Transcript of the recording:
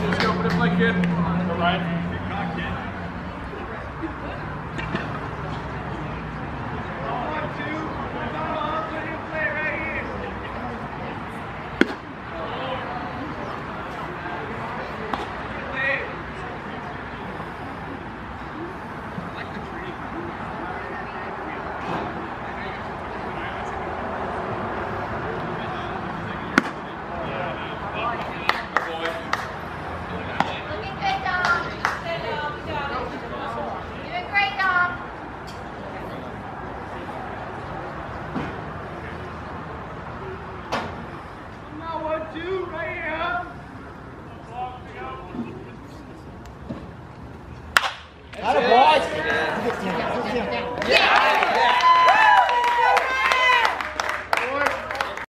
Just go put it like it. All right. Yeah.